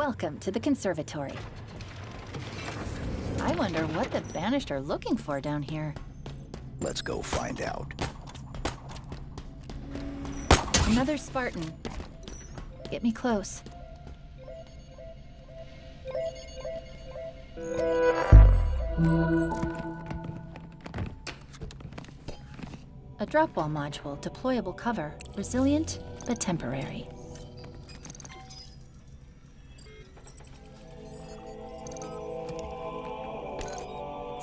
Welcome to the conservatory. I wonder what the Banished are looking for down here. Let's go find out. Another Spartan. Get me close. A drop wall module, deployable cover. Resilient, but temporary.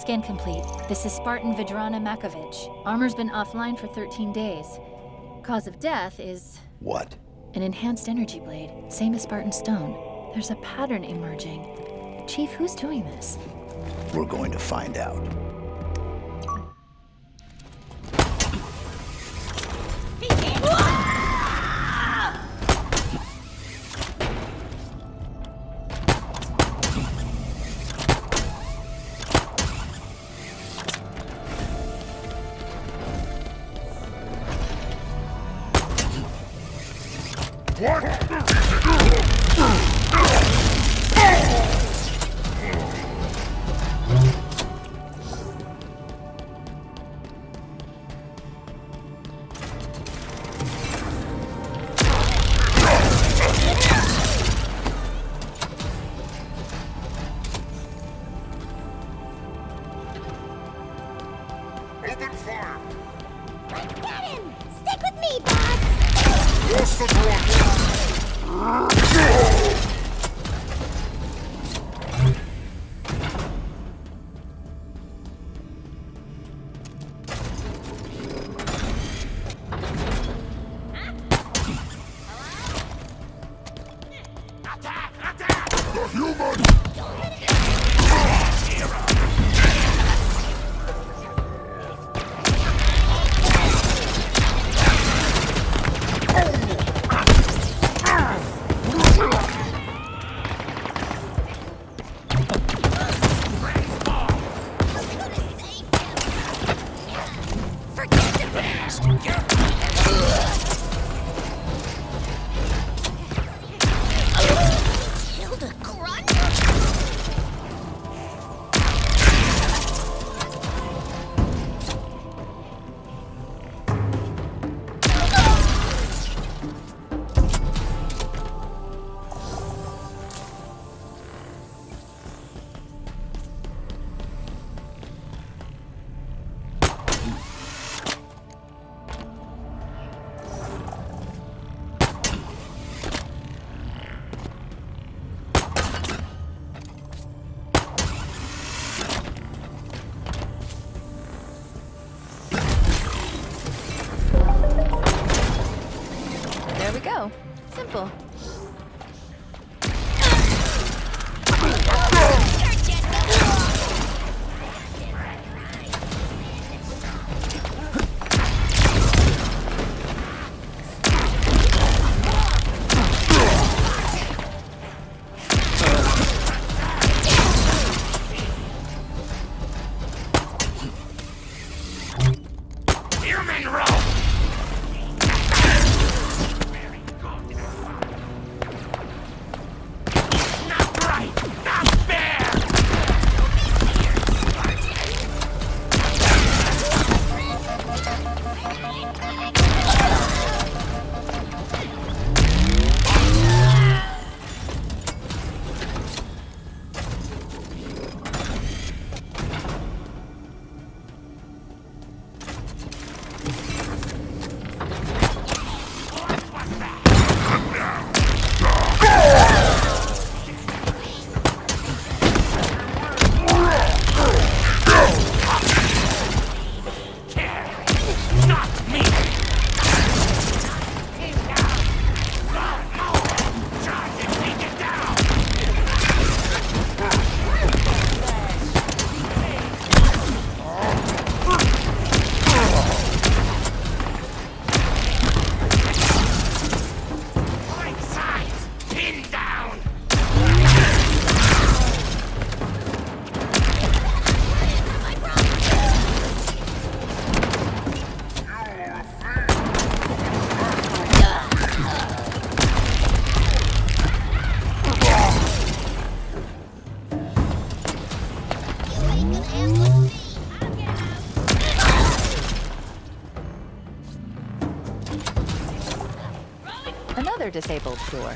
Scan complete. This is Spartan Vidrana Makovich. Armor's been offline for 13 days. Cause of death is What? an enhanced energy blade, same as Spartan Stone. There's a pattern emerging. Chief, who's doing this? We're going to find out. Open Simple. Another disabled door.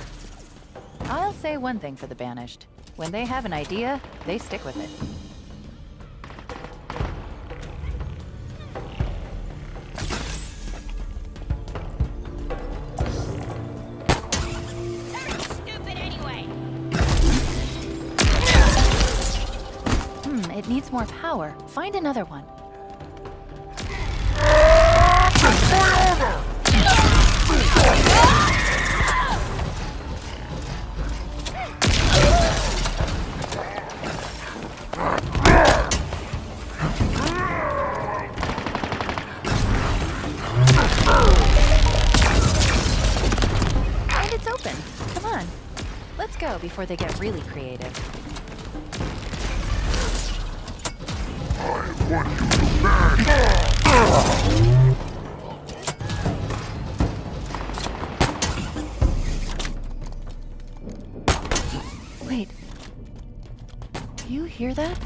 I'll say one thing for the Banished. When they have an idea, they stick with it. Anyway. Hmm, it needs more power. Find another one. Before they get really creative. Wait. Do you hear that?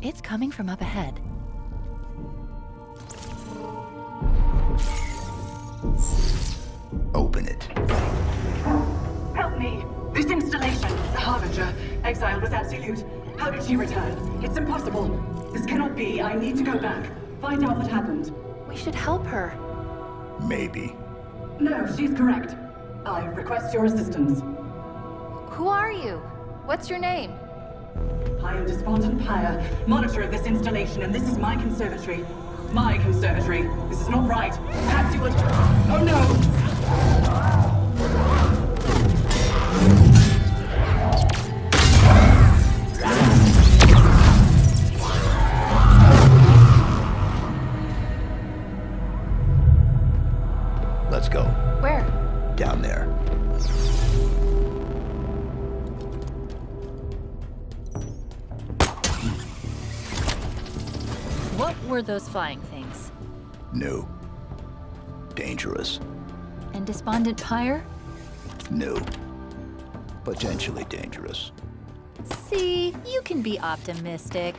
It's coming from up ahead. Open it. Help me! This installation, the Harbinger, exile was absolute. How did she return? It's impossible. This cannot be. I need to go back. Find out what happened. We should help her. Maybe. No, she's correct. I request your assistance. Who are you? What's your name? I am Despondent Pyre, monitor of this installation, and this is my conservatory. My conservatory. This is not right. Perhaps you would. Oh no! Were those flying things? New. Dangerous. And Despondent Pyre? New. Potentially dangerous. See, you can be optimistic.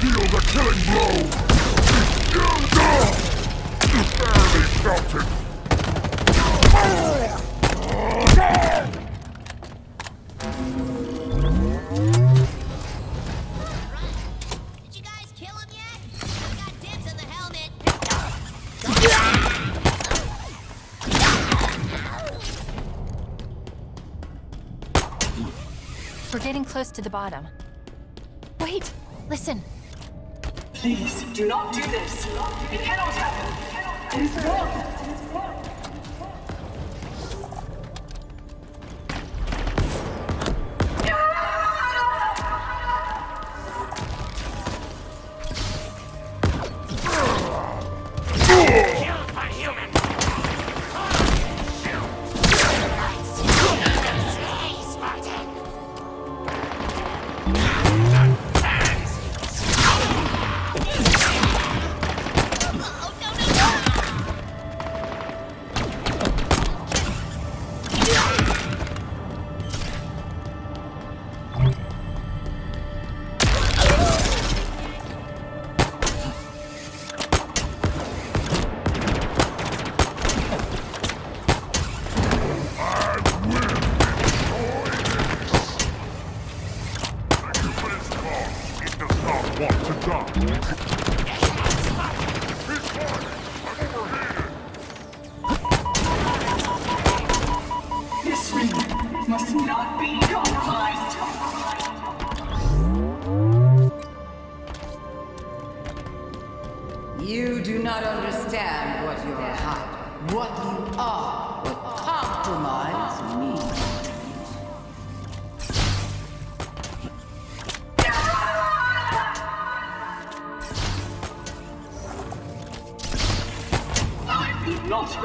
The killing blow! Barely felt it! We're getting close to the bottom. Wait! Listen! Please, do not do this. It cannot happen. It is wrong. Killed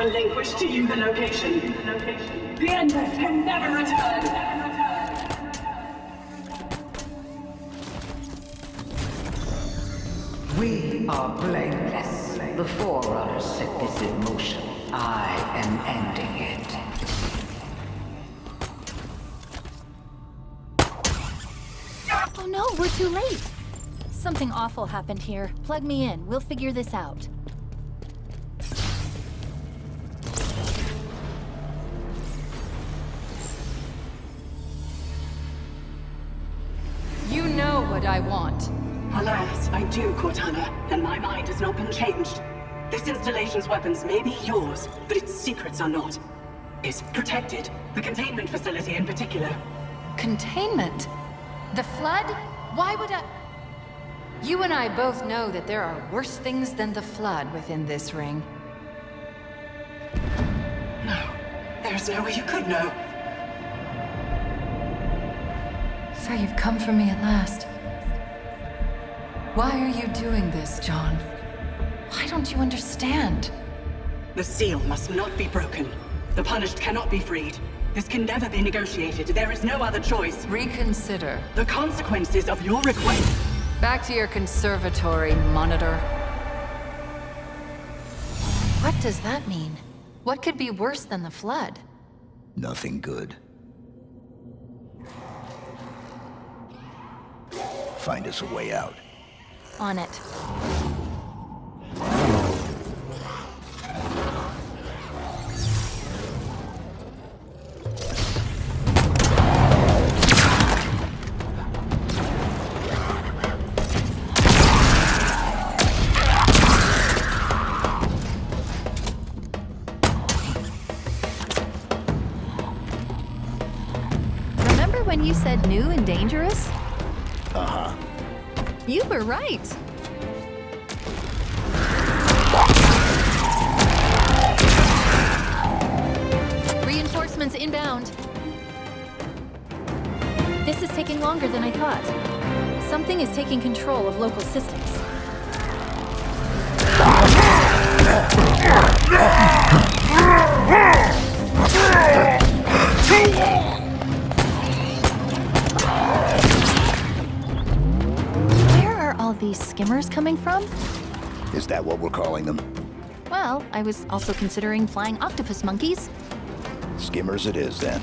will not relinquish to you the location. The Endless can never return. We are blameless. The Forerunner set this in motion. I am ending it. Oh no, we're too late. Something awful happened here. Plug me in. We'll figure this out. I want. Alas, I do, Cortana, and my mind has not been changed. This installation's weapons may be yours, but its secrets are not. It's protected, the containment facility in particular. Containment? The Flood? Why would I... You and I both know that there are worse things than the Flood within this ring. No, there's no way you could know. So you've come for me at last. Why are you doing this, John? Why don't you understand? The seal must not be broken. The punished cannot be freed. This can never be negotiated. There is no other choice. Reconsider. The consequences of your request. Back to your conservatory, monitor. What does that mean? What could be worse than the Flood? Nothing good. Find us a way out. On it. Right. Reinforcements inbound. This is taking longer than I thought. Something is taking control of local systems. Skimmers coming from? Is that what we're calling them? Well, I was also considering flying octopus monkeys. Skimmers it is, then.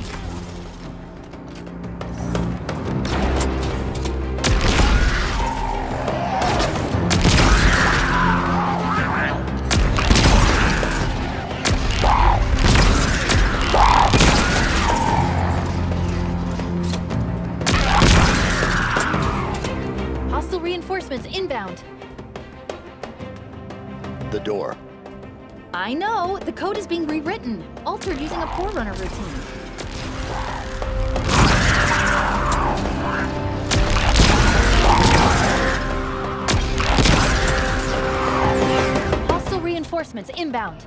Reinforcements inbound. The door. I know, the code is being rewritten, altered using a Forerunner routine. Hostile reinforcements inbound.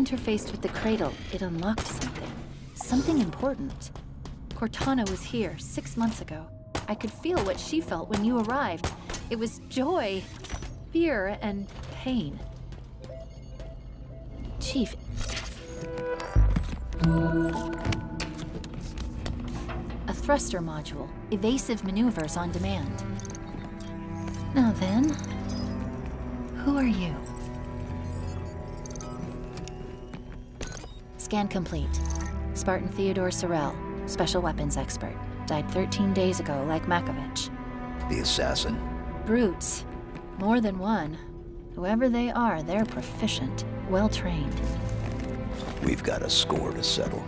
Interfaced with the cradle, it unlocked something. Something important. Cortana was here six months ago. I could feel what she felt when you arrived. It was joy, fear, and pain. Chief, A thruster module. Evasive maneuvers on demand. Now then, who are you? Scan complete. Spartan Theodore Sorel, special weapons expert. Died 13 days ago, like Makovich. The assassin. Brutes. More than one. Whoever they are, they're proficient, well trained. We've got a score to settle.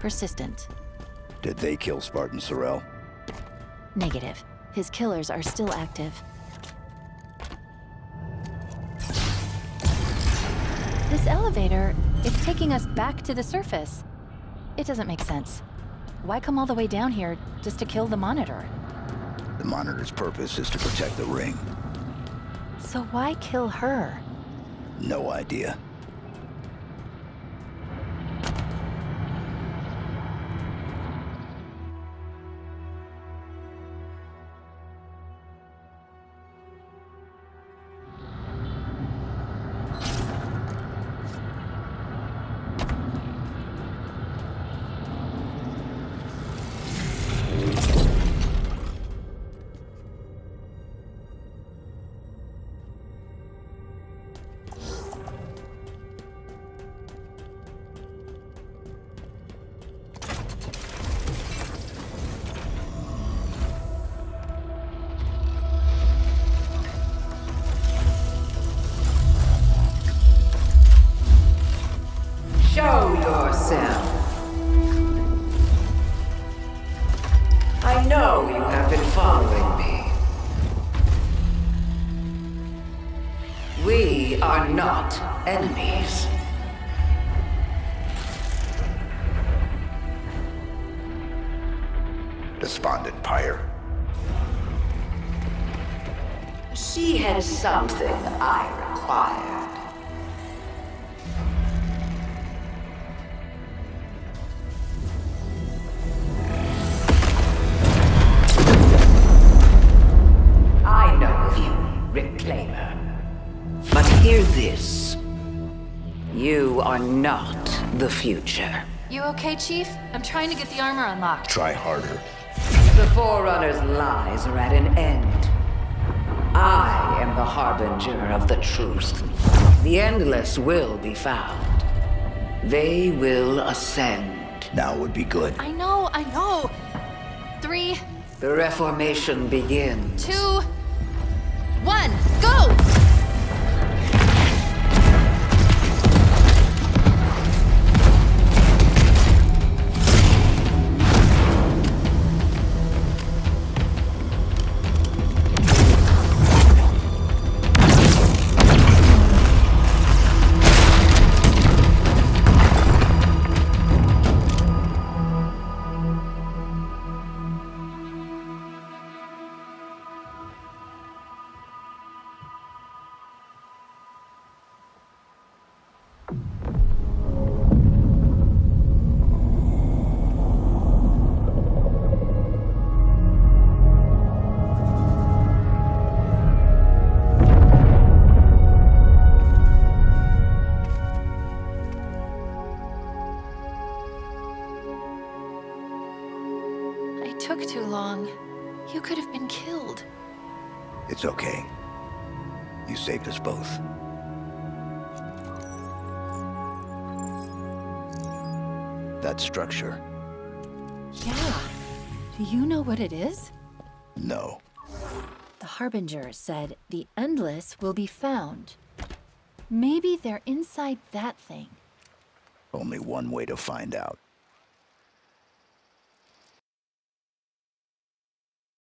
Persistent. Did they kill Spartan Sorel? Negative. His killers are still active. This elevator is taking us back to the surface. It doesn't make sense. Why come all the way down here just to kill the monitor? The monitor's purpose is to protect the ring. So why kill her? No idea. Not enemies. Despondent pyre. She had something I required. You are not the future. You okay, Chief? I'm trying to get the armor unlocked. Try harder. The Forerunner's lies are at an end. I am the harbinger of the truth. The Endless will be found. They will ascend. Now would be good. I know, I know. Three, The Reformation begins. two, one, go! You could have been killed. It's okay. You saved us both. That structure, Yeah. Do you know what it is? no. The Harbinger said the Endless will be found. Maybe they're inside that thing. Only one way to find out.